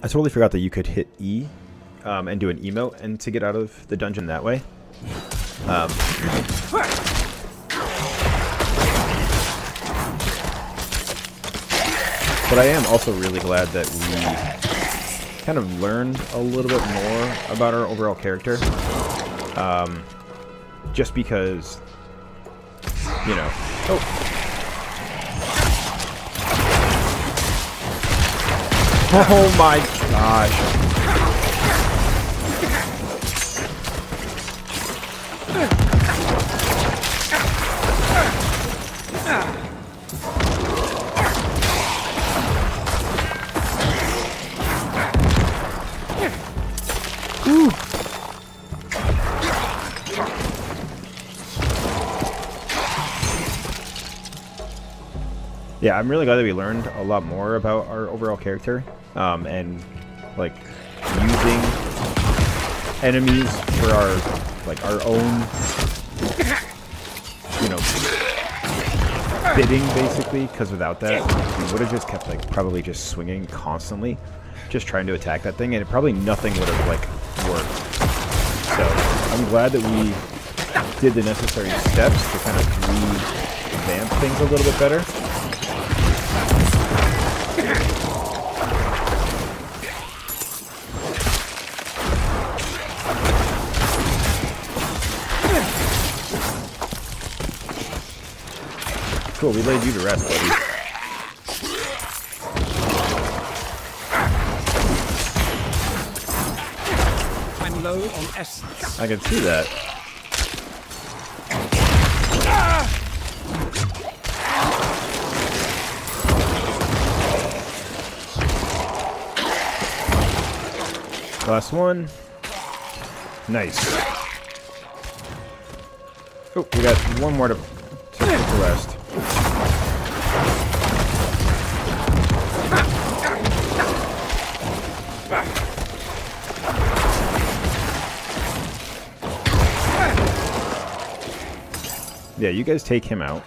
I totally forgot that you could hit E um, and do an emote and to get out of the dungeon that way. Um, but I am also really glad that we kind of learned a little bit more about our overall character. Um, just because, you know... Oh! Oh my gosh. Yeah, I'm really glad that we learned a lot more about our overall character, um, and like using enemies for our like our own, you know, bidding basically. Because without that, we would have just kept like probably just swinging constantly, just trying to attack that thing, and it, probably nothing would have like worked. So I'm glad that we did the necessary steps to kind of revamp things a little bit better. Cool, we laid you to rest, buddy. I'm low on essence. Can see that. Last one. Nice. Oh, we got one more to, to, to rest. Yeah, you guys take him out.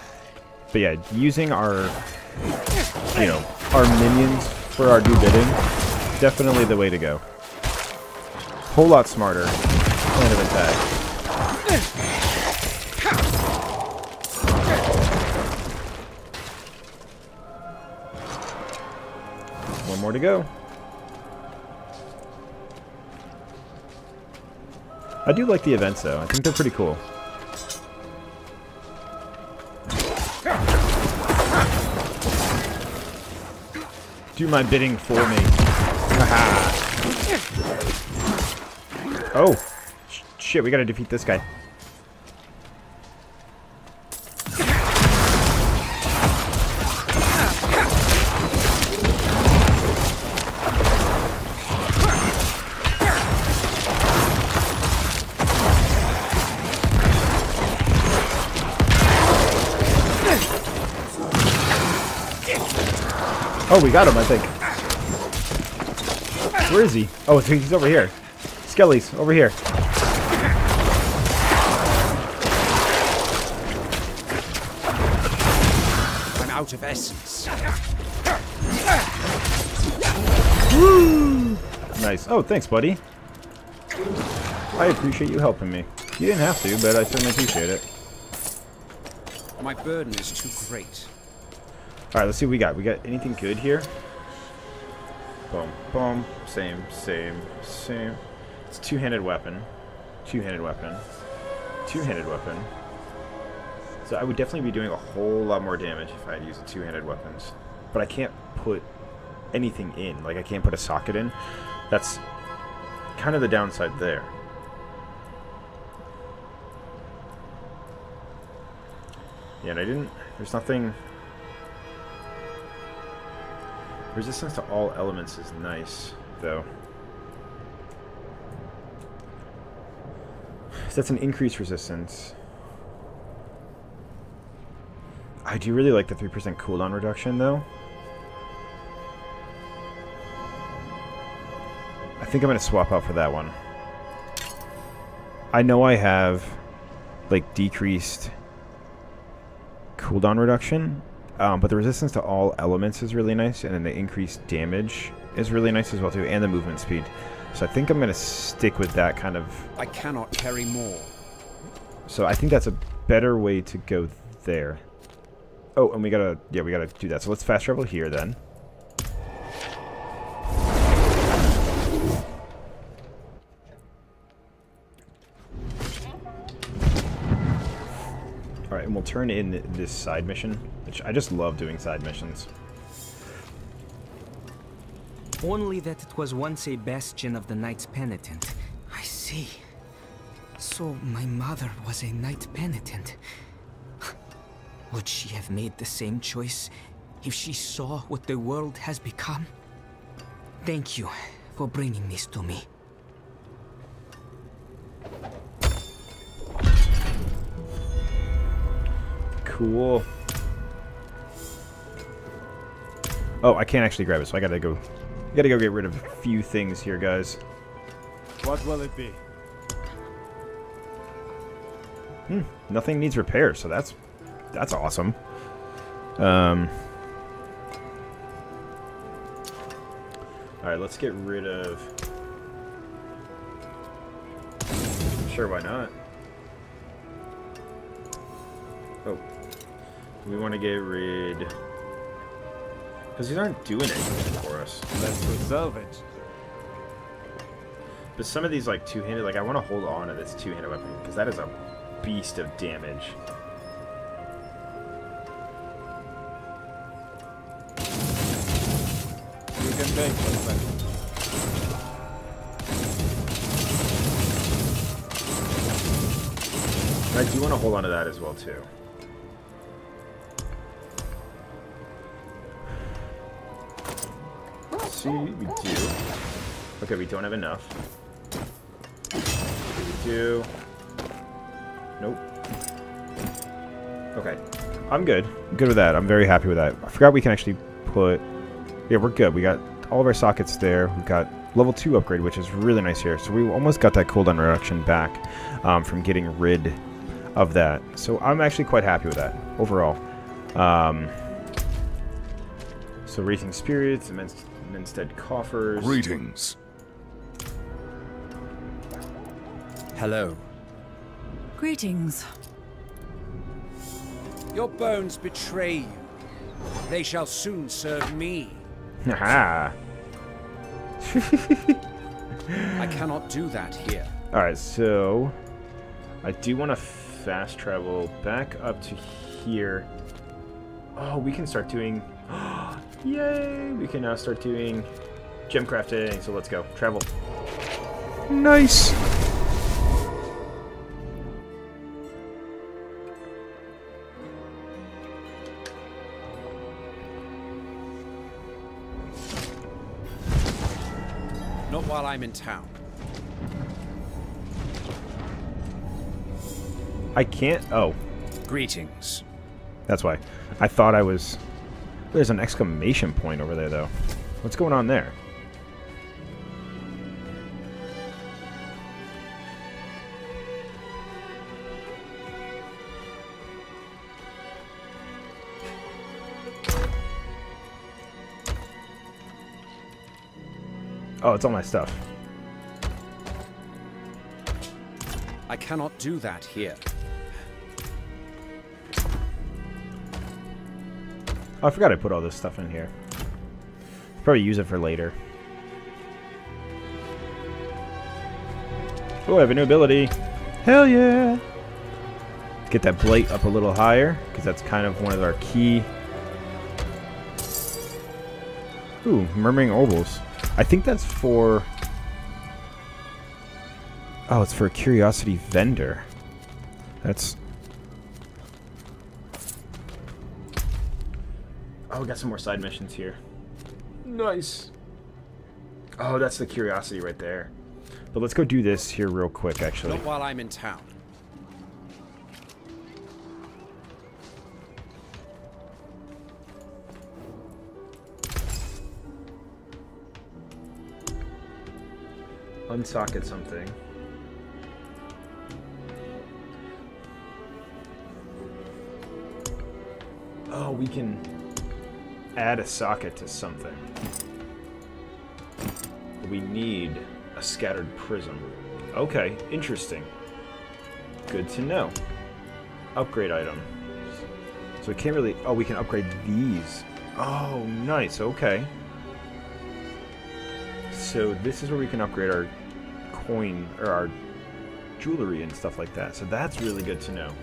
But yeah, using our, you know, our minions for our do bidding, definitely the way to go. Whole lot smarter plan of attack. One more to go. I do like the events though. I think they're pretty cool. Do my bidding for me. Oh. Sh shit, we gotta defeat this guy. Oh, we got him, I think. Where is he? Oh, he's over here. Skelly's over here. I'm out of essence. Nice. Oh, thanks, buddy. I appreciate you helping me. You didn't have to, but I certainly appreciate it. My burden is too great. Alright, let's see what we got. We got anything good here? Boom, boom. Same, same, same. It's two-handed weapon. Two-handed weapon. Two-handed weapon. So I would definitely be doing a whole lot more damage if I had used two-handed weapons. But I can't put anything in. Like, I can't put a socket in. That's kind of the downside there. Yeah, and I didn't... There's nothing... Resistance to all elements is nice, though. So that's an increased resistance. I do really like the 3% cooldown reduction, though. I think I'm going to swap out for that one. I know I have, like, decreased cooldown reduction, um, but the resistance to all elements is really nice, and then the increased damage is really nice as well too, and the movement speed. So I think I'm gonna stick with that kind of. I cannot carry more. So I think that's a better way to go there. Oh, and we gotta, yeah, we gotta do that. So let's fast travel here then. Alright, and we'll turn in this side mission, which I just love doing side missions. Only that it was once a bastion of the Knights Penitent. I see. So my mother was a Knight Penitent. Would she have made the same choice if she saw what the world has become? Thank you for bringing this to me. Cool. Oh, I can't actually grab it, so I gotta go. Gotta go get rid of a few things here, guys. What will it be? Hmm, nothing needs repair, so that's that's awesome. Um. All right, let's get rid of. Sure, why not? We want to get rid because these aren't doing anything for us. Let's go salvage. But some of these like two-handed, like I want to hold on to this two-handed weapon because that is a beast of damage. You can take left. I do want to hold on to that as well too. See, we do. Okay, we don't have enough. We do. Nope. Okay. I'm good. I'm good with that. I'm very happy with that. I forgot we can actually put... Yeah, we're good. We got all of our sockets there. We've got level 2 upgrade, which is really nice here. So we almost got that cooldown reduction back um, from getting rid of that. So I'm actually quite happy with that overall. Um, so Racing Spirits, Immense, Instead Coffers. Greetings. Hello. Greetings. Your bones betray you. They shall soon serve me. Haha. I cannot do that here. Alright, so I do want to fast travel back up to here. Oh, we can start doing. Yay! We can now start doing gem crafting. So let's go. Travel. Nice. Not while I'm in town. I can't. Oh, Greetings. that's why. I thought I was. There's an exclamation point over there, though. What's going on there? Oh, it's all my stuff. I cannot do that here. Oh, I forgot I put all this stuff in here. Probably use it for later. Oh, I have a new ability. Hell yeah! Get that blight up a little higher, because that's kind of one of our key... Ooh, Murmuring Obols. I think that's for... Oh, it's for a Curiosity Vendor. That's... Oh, we got some more side missions here. Nice. Oh, that's the Curiosity right there. But let's go do this here real quick, actually. Not while I'm in town. Unsocket something. Oh, we can add a socket to something. we need a scattered prism. Okay, interesting. Good to know. Upgrade item. So we can't really... Oh, we can upgrade these. Oh, nice. Okay. So this is where we can upgrade our coin, or our jewelry and stuff like that. So that's really good to know.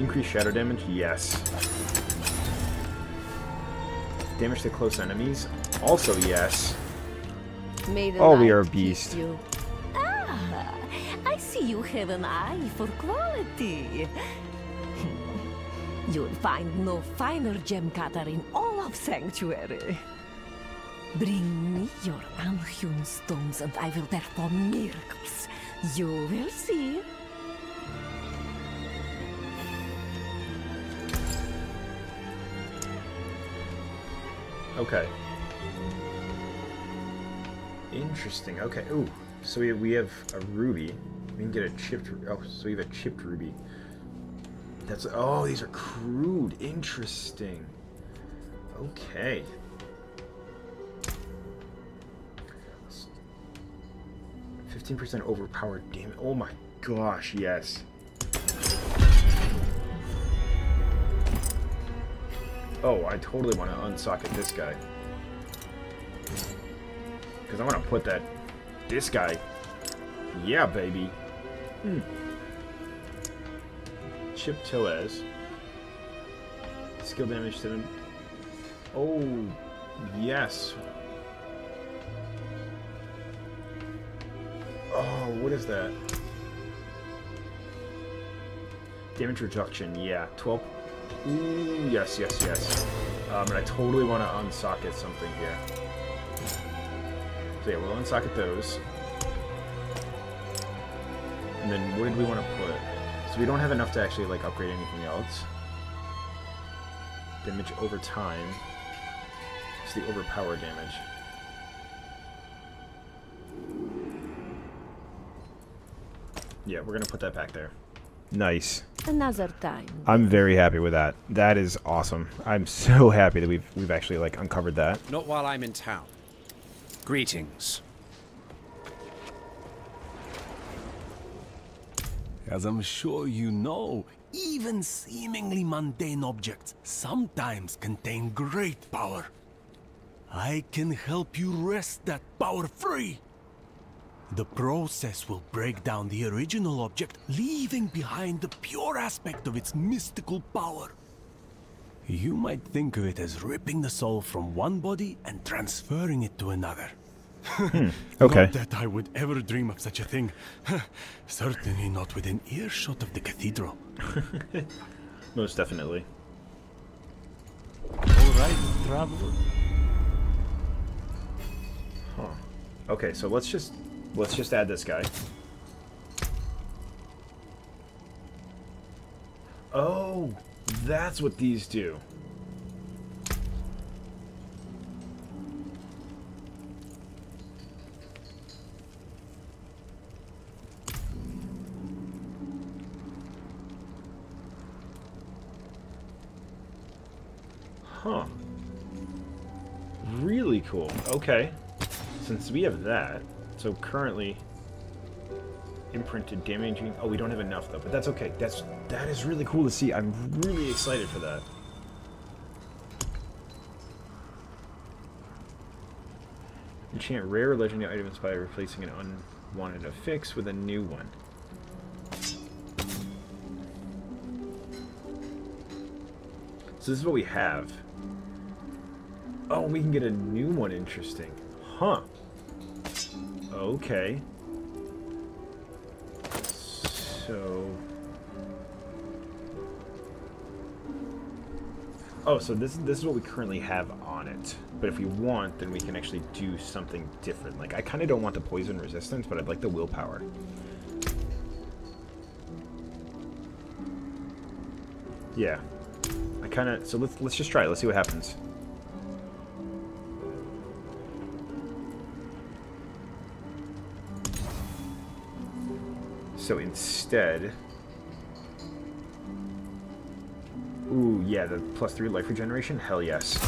Increase shadow damage? Yes. Damage to close enemies? Also yes. Oh, we are a beast. you. Ah, I see you have an eye for quality. You'll find no finer gem cutter in all of Sanctuary. Bring me your unhewn stones and I will perform miracles. You will see. Okay. Interesting. Okay. Ooh. So we, we have a ruby. We can get a chipped. Oh, so we have a chipped ruby. That's. Oh, these are crude. Interesting. Okay. Fifteen percent overpowered damage. Oh my gosh! Yes. Oh, I totally want to unsocket this guy. Because I want to put that... This guy. Yeah, baby. Hmm. Chip Tillez. Skill damage to 7. Oh, yes. Oh, what is that? Damage reduction, yeah. 12 Ooh, yes, yes, yes. Um, and I totally want to unsocket something here. So yeah, we'll unsocket those. And then what did we want to put? So we don't have enough to actually like upgrade anything else. Damage over time. It's the overpower damage. Yeah, we're gonna put that back there. Nice. Another time. I'm very happy with that. That is awesome. I'm so happy that we've we've actually like uncovered that. Not while I'm in town. Greetings. As I'm sure you know, even seemingly mundane objects sometimes contain great power. I can help you wrest that power free. The process will break down the original object, leaving behind the pure aspect of its mystical power. You might think of it as ripping the soul from one body and transferring it to another. Hmm, okay. Not that I would ever dream of such a thing. Certainly not within earshot of the cathedral. Most definitely. All right, traveler. Okay, so let's just let's just add this guy. Oh, that's what these do. Huh. Really cool. Okay. Since we have that, so currently imprinted damaging. Oh, we don't have enough though, but that's okay. That's that is really cool to see. I'm really excited for that. Enchant rare legendary items by replacing an unwanted affix with a new one. So this is what we have. Oh, we can get a new one. Interesting. Huh. Okay. So... Oh, so this this is what we currently have on it. But if we want, then we can actually do something different. Like, I kind of don't want the poison resistance, but I'd like the willpower. Yeah. I kind of... So let's, let's just try it. Let's see what happens. So instead... Ooh, Yeah, the plus three life regeneration? Hell yes.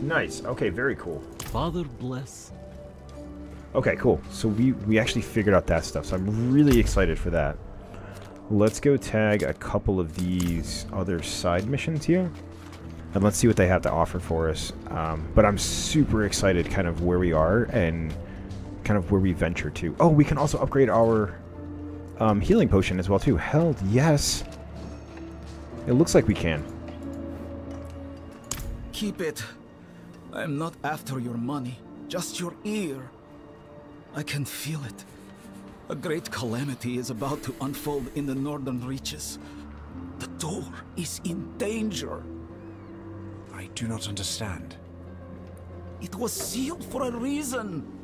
Nice. Okay, very cool. Father bless. Okay, cool. So we, we actually figured out that stuff, so I'm really excited for that. Let's go tag a couple of these other side missions here. And let's see what they have to offer for us. Um, but I'm super excited kind of where we are and kind of where we venture to. Oh, we can also upgrade our um, healing potion as well too. Hell yes. It looks like we can. Keep it. I am not after your money, just your ear. I can feel it. A great calamity is about to unfold in the northern reaches. The door is in danger. I do not understand. It was sealed for a reason.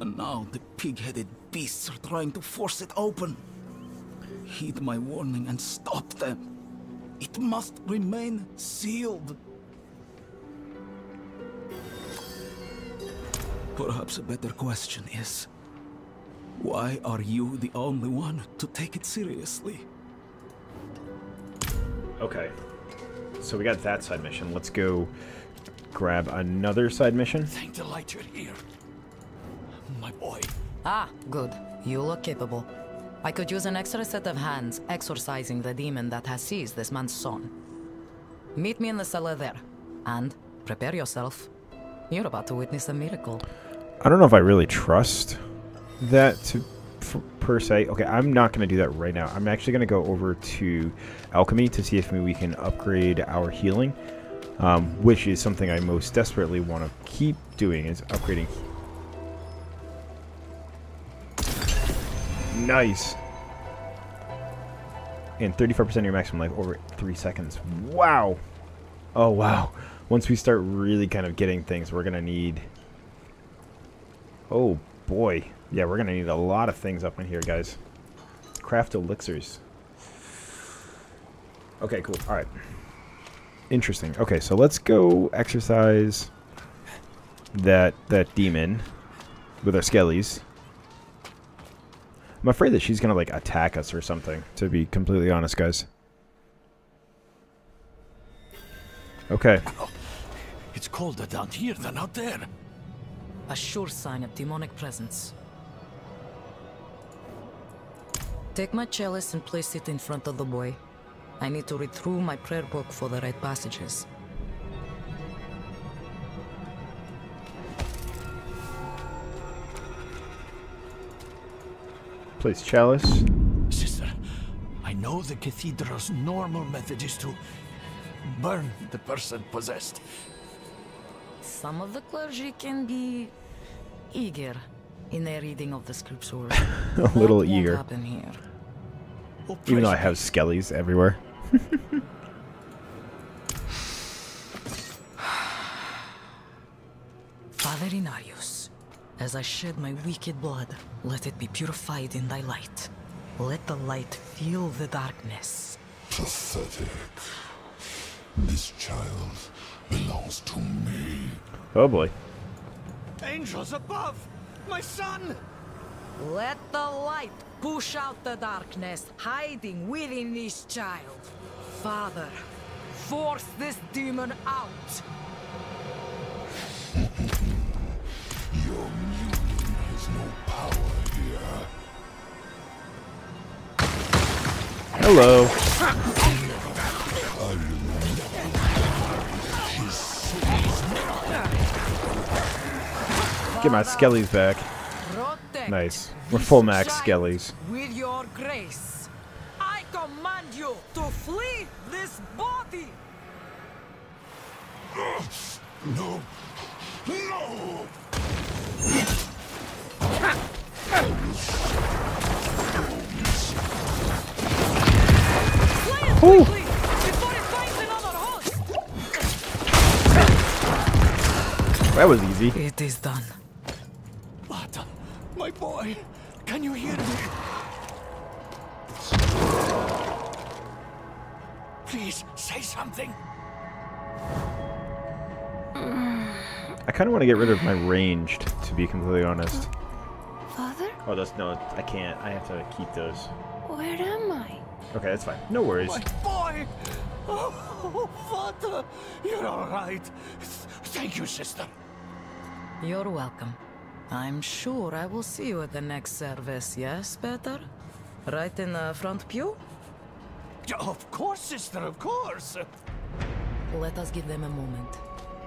And now the pig-headed beasts are trying to force it open. Heed my warning and stop them. It must remain sealed. Perhaps a better question is, why are you the only one to take it seriously? Okay. So we got that side mission. Let's go grab another side mission. Thank the light you're here. My boy. Ah, good. You look capable. I could use an extra set of hands exorcising the demon that has seized this man's son. Meet me in the cellar there. And prepare yourself. You're about to witness a miracle. I don't know if I really trust that to f- per se. Okay, I'm not going to do that right now. I'm actually going to go over to alchemy to see if maybe we can upgrade our healing, um, which is something I most desperately want to keep doing is upgrading. Nice. And 34% of your maximum life over three seconds. Wow. Oh wow. Once we start really kind of getting things, we're gonna need. Oh boy. Yeah, we're gonna need a lot of things up in here, guys. Craft elixirs. Okay, cool. Alright. Interesting. Okay, so let's go exercise that that demon with our skellies. I'm afraid that she's gonna like attack us or something, to be completely honest, guys. Okay. It's colder down here than out there. A sure sign of demonic presence. Take my chalice and place it in front of the boy. I need to read through my prayer book for the right passages. Place chalice. Sister, I know the cathedral's normal method is to burn the person possessed. Some of the clergy can be eager in their reading of the scriptures. a little That eager. happen here. Oh, Even though I have skellies everywhere. Father Inarius, as I shed my wicked blood, let it be purified in thy light. Let the light fill the darkness. Pathetic. This child belongs to me. Oh boy. Angels above! My son! Let the light push out the darkness hiding within this child. Father, force this demon out. Hello. Get my skellies back. Nice. We're full max child skellies. With your grace, I command you to flee this body. No. No! Host. That was easy. It is done. Bata, my boy, can you hear me? Please say something. I kind of want to get rid of my ranged, to be completely honest. Father, Oh, that's no, I can't. I have to keep those. where am I? Okay, that's fine. No worries. My boy, Oh, Father, you're all right. Thank you, sister. You're welcome. I'm sure I will see you at the next service, yes, Peter? Right in the front pew? Of course, sister, of course. Let us give them a moment.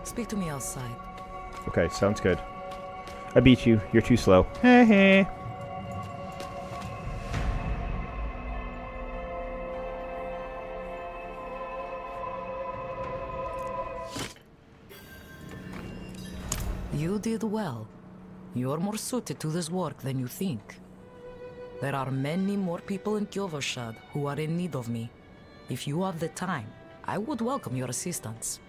Speak to me outside. Okay, sounds good. I beat you. You're too slow. Hey, hey. Did well. You're more suited to this work than you think. There are many more people in Kyovashad who are in need of me. If you have the time, I would welcome your assistance.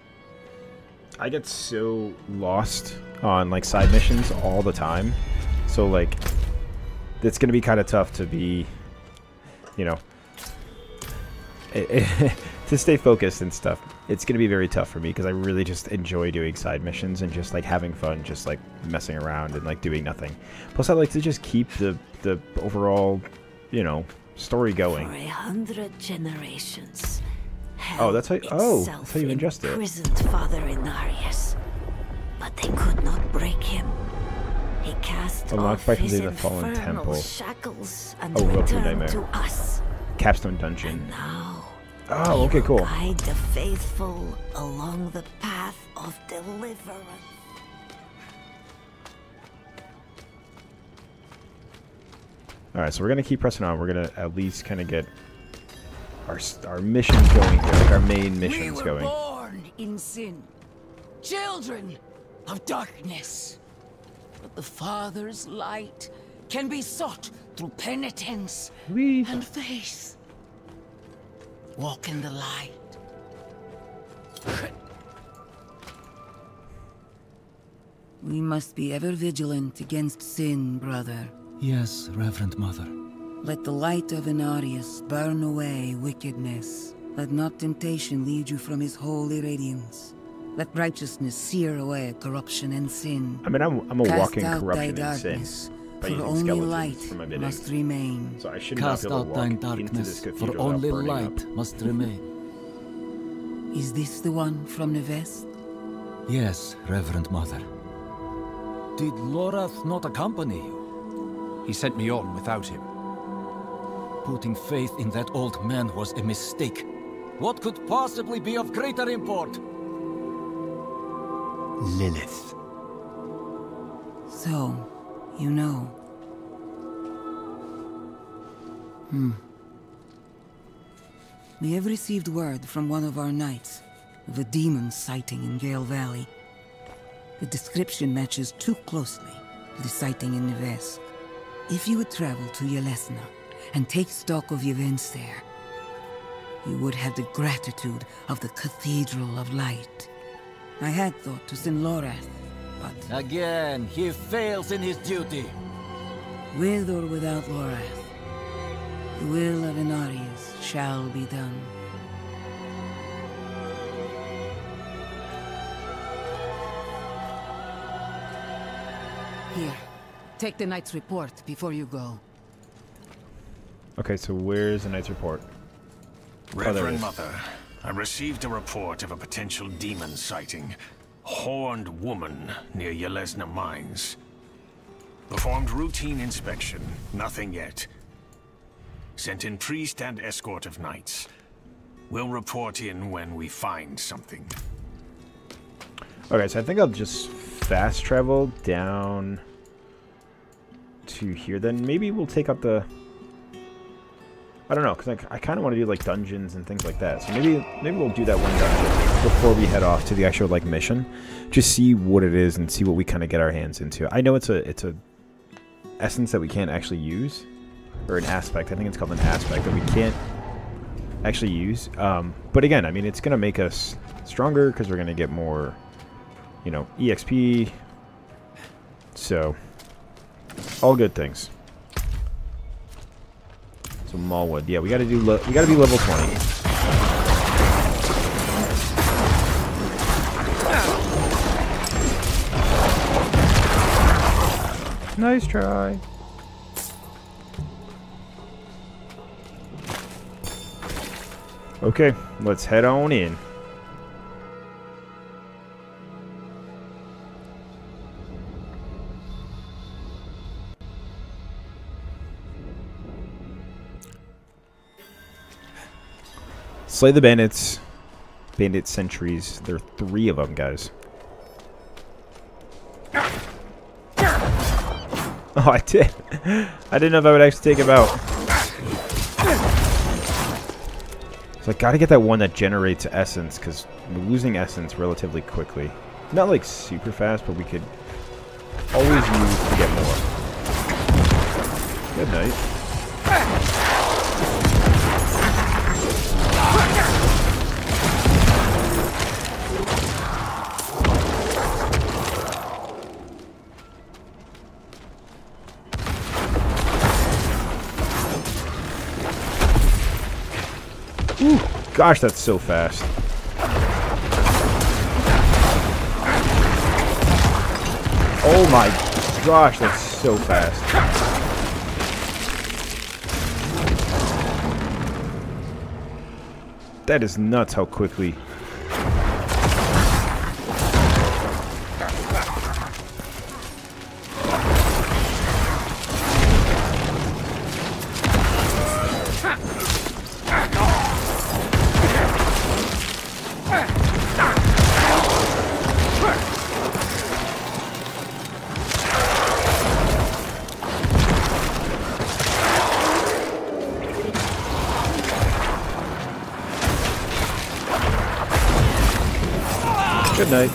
I get so lost on like side missions all the time. So like it's going to be kind of tough to be you know to stay focused and stuff. It's going to be very tough for me because I really just enjoy doing side missions and just like having fun, just like messing around and like doing nothing. Plus, I like to just keep the the overall, you know, story going. For a hundred generations. Oh, that's how. Oh, itself that's how you ingest it. imprisoned Father Inarius, but they could not break him. He cast Unlocked off by completing the fallen temple. shackles and Oh, returned to us. Capstone dungeon. Now Oh, okay, cool. Guide the faithful along the path of deliverance. All right, so we're gonna keep pressing on. We're gonna at least kind of get our our missions going here, like our main missions We were going. born in sin, children of darkness. But the Father's light can be sought through penitence We and faith. Walk in the light. We must be ever vigilant against sin, brother. Yes, Reverend Mother. Let the light of Inarius burn away wickedness. Let not temptation lead you from his holy radiance. Let righteousness sear away corruption and sin. I mean, I'm I'm a Cast walking out corruption and sin darkness, by for only light for my must remain. So I should Cast not be able out to thine walk into this darkness, cathedral for only light up. must remain. Is this the one from the west? Yes, Reverend Mother. Did Lorath not accompany you? He sent me on without him. Putting faith in that old man was a mistake. What could possibly be of greater import? Lilith. So, you know. Hmm. We have received word from one of our knights of a demon sighting in Gale Valley. The description matches too closely to the sighting in Neves. If you would travel to Yelesna and take stock of events there, you would have the gratitude of the Cathedral of Light. I had thought to send Lorath, but Again, he fails in his duty. with or without Lorath, the will of Inarius shall be done. Here, take the knight's report before you go. Okay, so where's the knight's report? Oh, there it Reverend is. Mother, I received a report of a potential demon sighting. Horned woman near Yelesna Mines. Performed routine inspection. Nothing yet. Sent in priest and escort of knights. We'll report in when we find something. Okay, so I think I'll just fast travel down to here. Then maybe we'll take out the. I don't know, cause I, I kind of want to do like dungeons and things like that. So maybe maybe we'll do that one dungeon before we head off to the actual like mission. Just see what it is and see what we kind of get our hands into. I know it's a it's a essence that we can't actually use, or an aspect. I think it's called an aspect that we can't actually use. Um, but again, I mean, it's gonna make us stronger because we're gonna get more you know, EXP. So, all good things. So Maulwood, yeah, we got to do. we got to be level twenty. Nice try. Okay, let's head on in. Slay the bandits. Bandit sentries. There are three of them, guys. Oh, I did. I didn't know if I would actually take him out. So I gotta get that one that generates essence, because we're losing essence relatively quickly. Not like super fast, but we could always use to get more. Good night. Gosh, that's so fast. Oh my gosh, that's so fast. That is nuts how quickly. Ooh.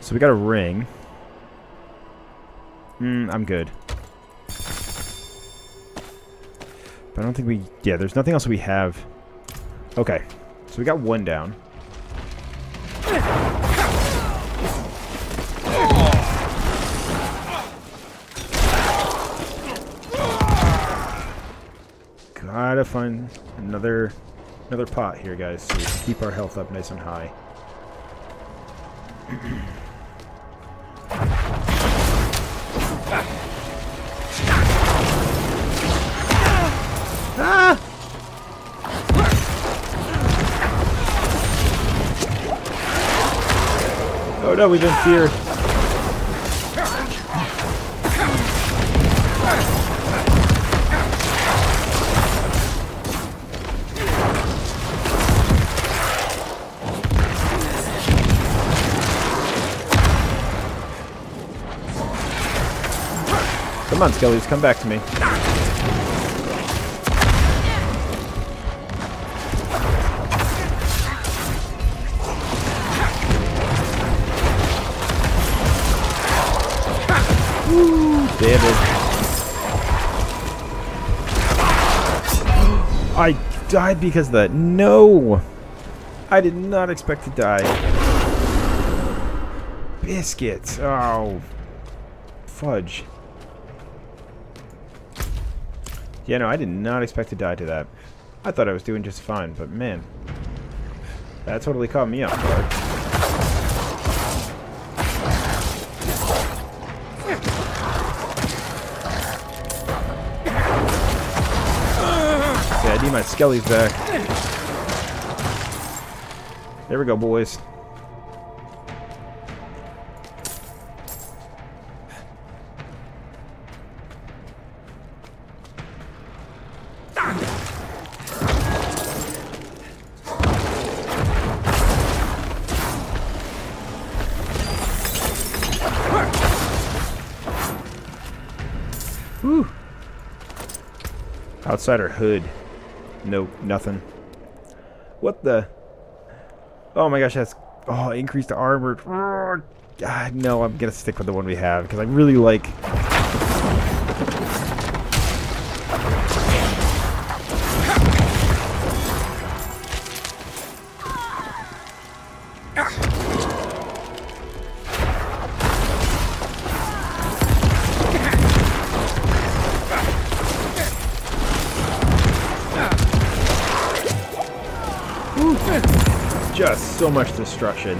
So we got a ring. Hmm, I'm good. But I don't think we... Yeah, there's nothing else we have. Okay. So we got one down. Find another another pot here, guys, so we can keep our health up nice and high. ah! Oh no, we've been feared. Come on, Skellies, come back to me. I died because of that. No! I did not expect to die. Biscuits. Oh. Fudge. Yeah, no, I did not expect to die to that. I thought I was doing just fine, but man. That totally caught me off guard. Yeah, I need my skellies back. There we go, boys. Whew. Outsider hood. Nope, nothing. What the? Oh my gosh, that's... Oh, increased armor. God, no, I'm gonna stick with the one we have, because I really like... much destruction.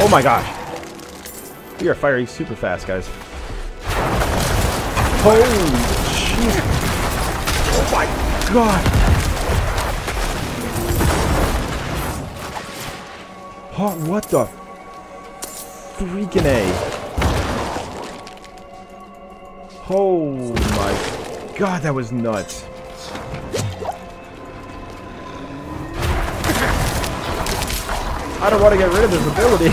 Oh my gosh. We are firing super fast, guys. Holy jeez. Oh my god. Oh, what the freaking A. Oh my god, that was nuts. I don't want to get rid of this ability.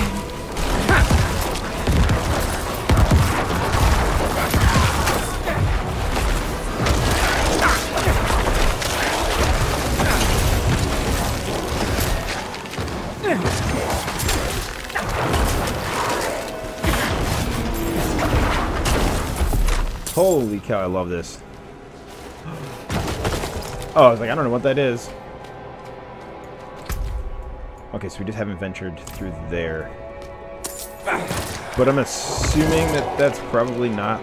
Holy cow, I love this. Oh, I was like, I don't know what that is. Okay, so we just haven't ventured through there. But I'm assuming that that's probably not...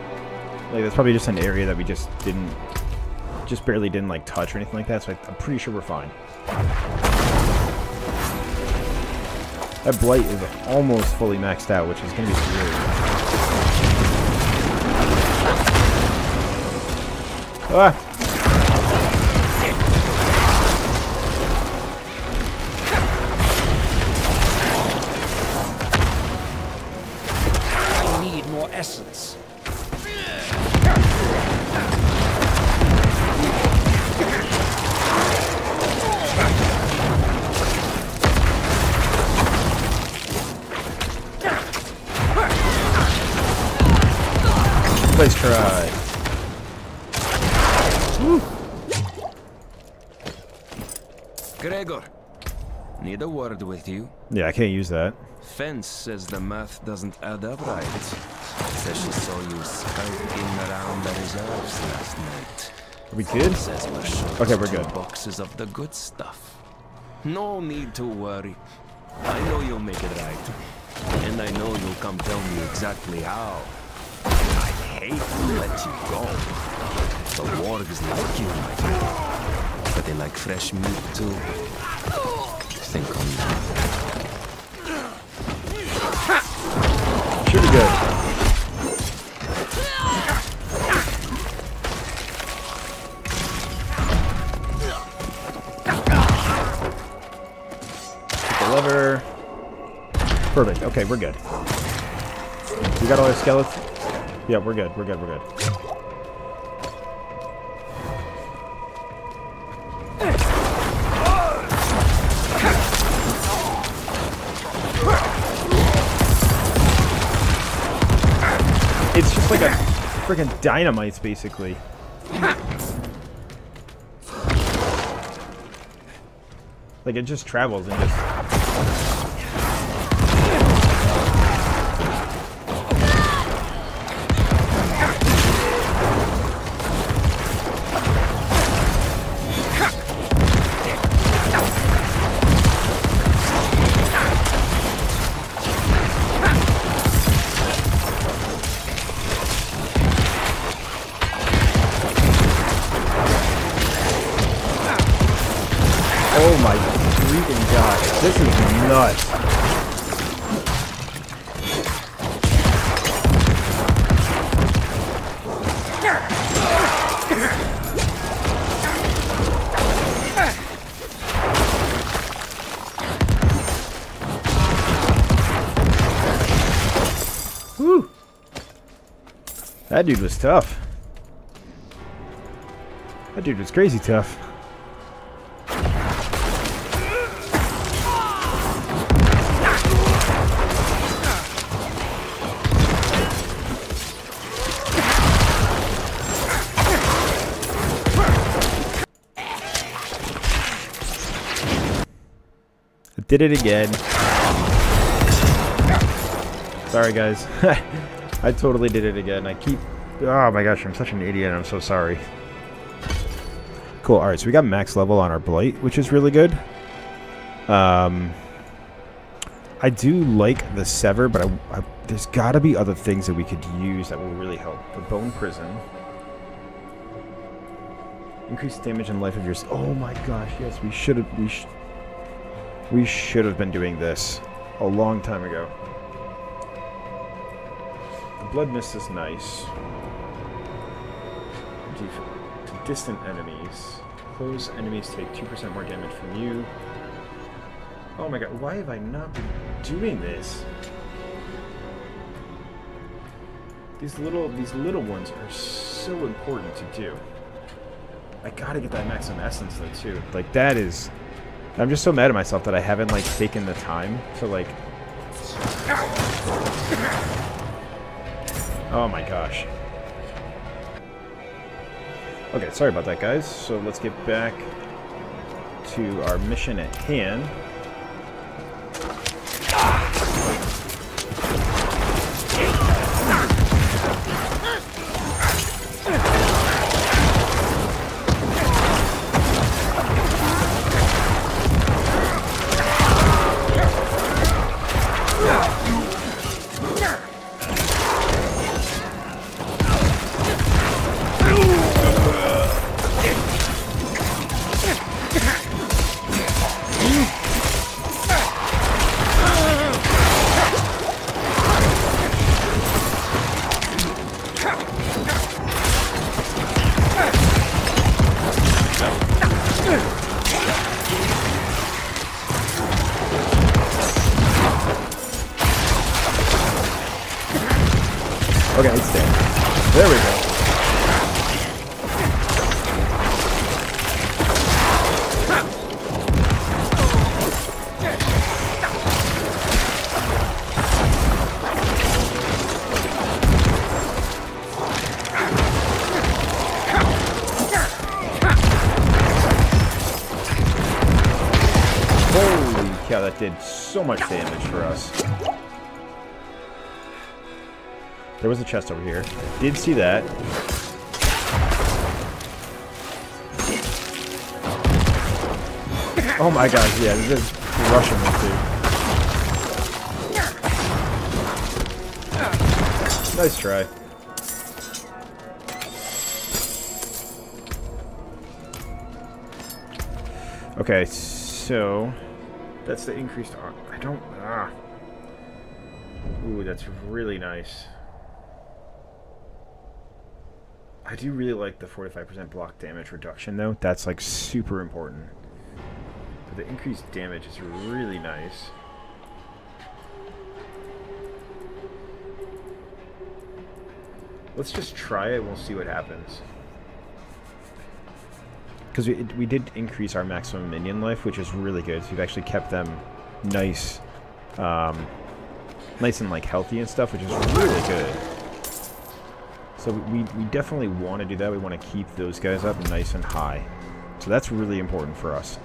Like, that's probably just an area that we just didn't... Just barely didn't, like, touch or anything like that, so I'm pretty sure we're fine. That Blight is almost fully maxed out, which is going to be weird. Ah! Gregor, need a word with you. Yeah, I can't use that. Fence says the math doesn't add up right. Says she saw you skulking around the reserves last night. Are we good? Says we're short Okay, we're good. boxes of the good stuff. No need to worry. I know you'll make it right. And I know you'll come tell me exactly how. I hate to let you go. The wargs like you, my friend. But they like fresh meat too. Think on that. Be good. Lever. Perfect. Okay, we're good. We got all our skeletons. Yeah, we're good. We're good. We're good. Freaking dynamites, basically. Like it just travels and just. That dude was tough. That dude was crazy tough. Did it again. Sorry, guys. I totally did it again. I keep... Oh my gosh, I'm such an idiot. I'm so sorry. Cool. Alright, so we got max level on our Blight, which is really good. Um, I do like the Sever, but I, I, there's got to be other things that we could use that will really help. The Bone Prison. Increase damage and life of yours. Oh my gosh, yes, we should have... We, sh we should have been doing this a long time ago. The blood Mist is nice. To distant enemies. Close enemies take 2% more damage from you. Oh my god, why have I not been doing this? These little these little ones are so important to do. I gotta get that maximum essence though too. Like that is I'm just so mad at myself that I haven't like taken the time to like Oh my gosh. Okay, sorry about that guys. So let's get back to our mission at hand. Did so much damage for us. There was a chest over here. I did see that. Oh my gosh, yeah, this is rushing me too. Nice try. Okay, so that's the increased. I don't. Ah. Ooh, that's really nice. I do really like the 45% block damage reduction, though. That's, like, super important. But the increased damage is really nice. Let's just try it, we'll see what happens. Because we, we did increase our maximum minion life, which is really good. So we've actually kept them nice, um, nice and, like, healthy and stuff, which is really good. So we, we definitely want to do that. We want to keep those guys up nice and high. So that's really important for us.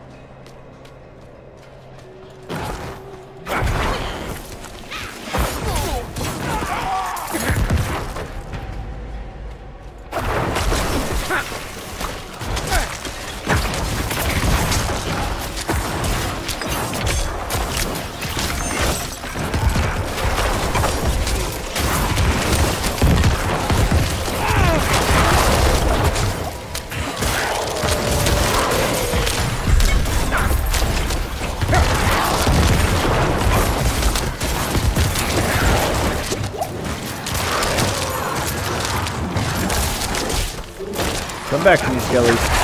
Back to me, skellies.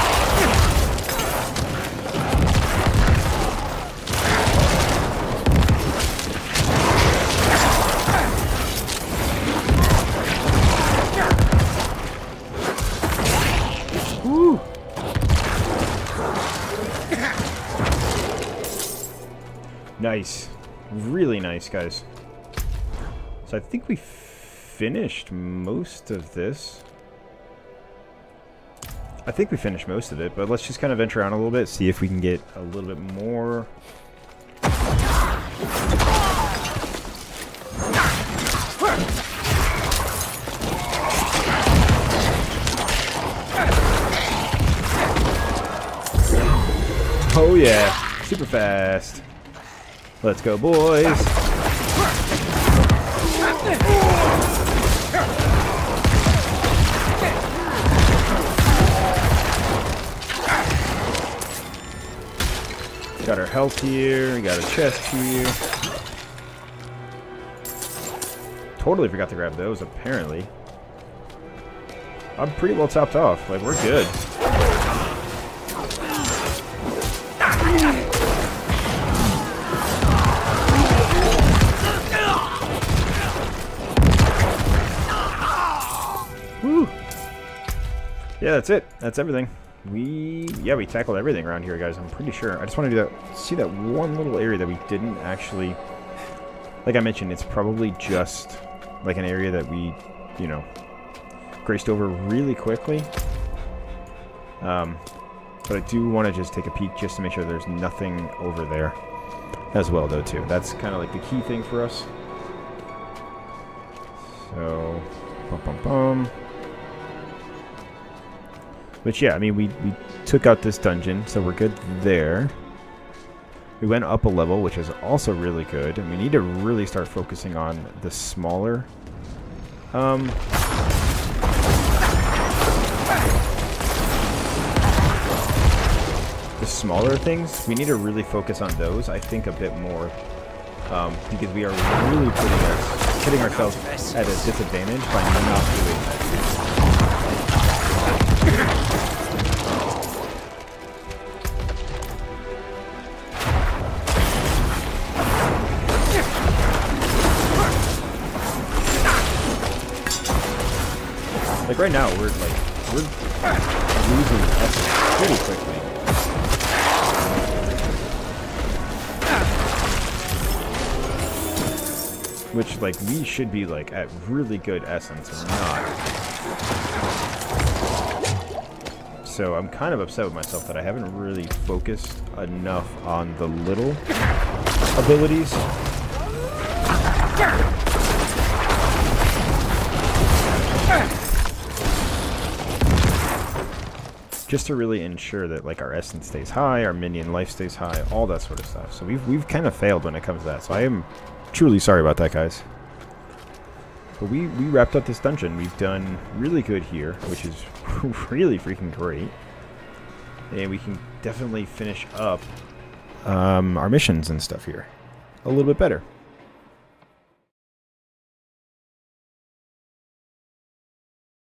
Nice. Really nice, guys. So I think we finished most of this. I think we finished most of it, but let's just kind of venture around a little bit, see if we can get a little bit more. Oh yeah, super fast. Let's go, boys. Got our health here, we got a chest here. totally forgot to grab those, apparently. I'm pretty well topped off. Like, we're good. Woo! Yeah, that's it. That's everything. We, yeah, we tackled everything around here, guys. I'm pretty sure. I just want to do that, see that one little area that we didn't actually, like I mentioned, it's probably just like an area that we, you know, graced over really quickly. Um, but I do want to just take a peek just to make sure there's nothing over there as well, though, too. That's kind of like the key thing for us. So, bum bum bum. But yeah, I mean, we, we took out this dungeon, so we're good there. We went up a level, which is also really good, and we need to really start focusing on the smaller um, the smaller things, we need to really focus on those, I think, a bit more. Um, because we are really putting our, putting ourselves at a disadvantage by not doing that. Like right now, we're like we're losing essence pretty quickly. Which like we should be like at really good essence and not. So I'm kind of upset with myself that I haven't really focused enough on the little abilities. Just to really ensure that like our essence stays high, our minion life stays high, all that sort of stuff. So we've we've kind of failed when it comes to that. So I am truly sorry about that, guys. But we we wrapped up this dungeon. We've done really good here, which is really freaking great. And we can definitely finish up um, our missions and stuff here a little bit better.